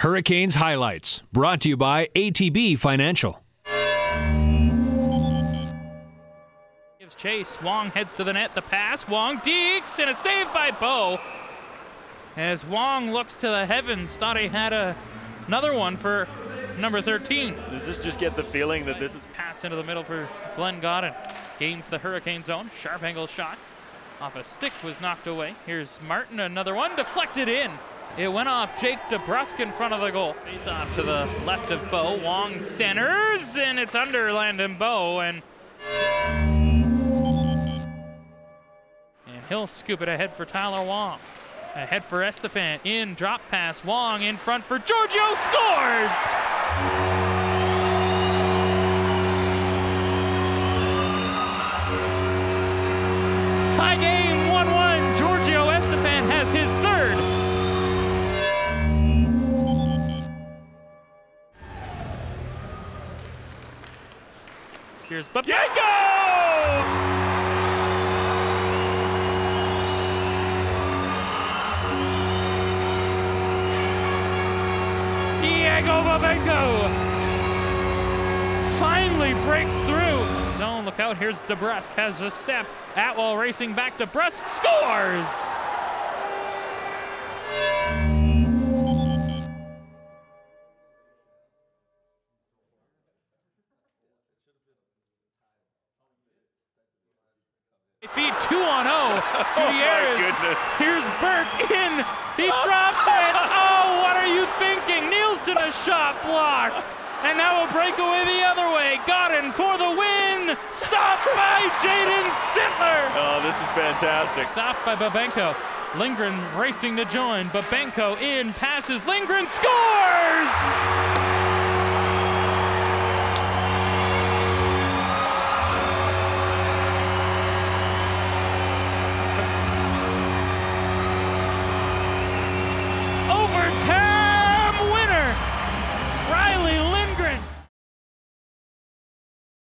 Hurricanes highlights brought to you by ATB Financial. Gives chase. Wong heads to the net. The pass. Wong deeks and a save by Bow. As Wong looks to the heavens, thought he had a, another one for number 13. Does this just get the feeling that this is Pass into the middle for Glenn Gawdin. Gains the Hurricane zone. Sharp angle shot. Off a stick was knocked away. Here's Martin, another one deflected in. It went off Jake DeBrusk in front of the goal. Face off to the left of Bow. Wong centers, and it's under Landon Bow, and and he'll scoop it ahead for Tyler Wong. Ahead for Estephan. In drop pass. Wong in front for Giorgio scores. Tie game 1 1. Giorgio Estephan has his third. Here's Babenko! Egor Babenko finally breaks through. Zone, look out. Here's DeBrusk. Has a step. Atwell racing back. DeBrusk scores. Feed two on O. Oh. Gutierrez. Oh, goodness. Here's Burke in. He dropped it. Oh, what are you thinking? Nielsen a shot blocked. And now a breakaway the other way. Gawdin for the win. Stopped by Jayden Sittler. Oh, this is fantastic. Stopped by Babenko. Lindgren racing to join. Babenko in, passes. Lindgren scores!